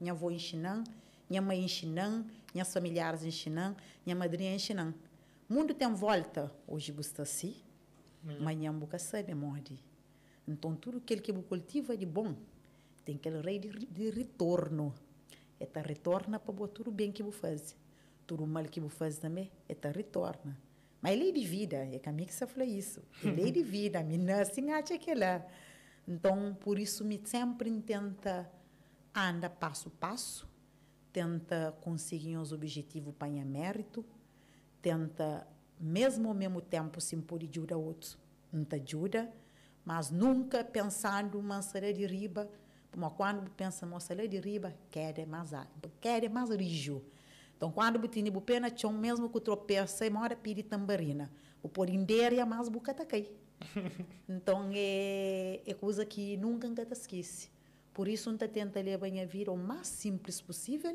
minha avó ensinando, minha mãe ensinando, minhas familiares ensinando, minha madrinha ensinando. O mundo tem volta, hoje você assim, amanhã você sabe, morre. Então, tudo aquilo que cultiva de bom, tem aquele rei de, de retorno. É retorna para tudo bem que você faz. Tudo mal que você faz também, é retorna. Mas é lei de vida, é caminho que você fala isso. É lei de vida, me não assim acha que lá. Então, por isso, me sempre tenta andar passo a passo, tenta conseguir os objetivos para mérito, tenta, mesmo ao mesmo tempo, se pode ajudar outros, não te ajuda, mas nunca pensando uma saída de riba, porque quando pensa uma saída de riba, quer mais, quer mais rijo. Então, quando botini bu pena chão mesmo que tropeça, e mora pidi tambarina. O por inderia mais buca cai. então, é, é coisa que nunca te esquece. Por isso, gente tenta levar a vida o mais simples possível,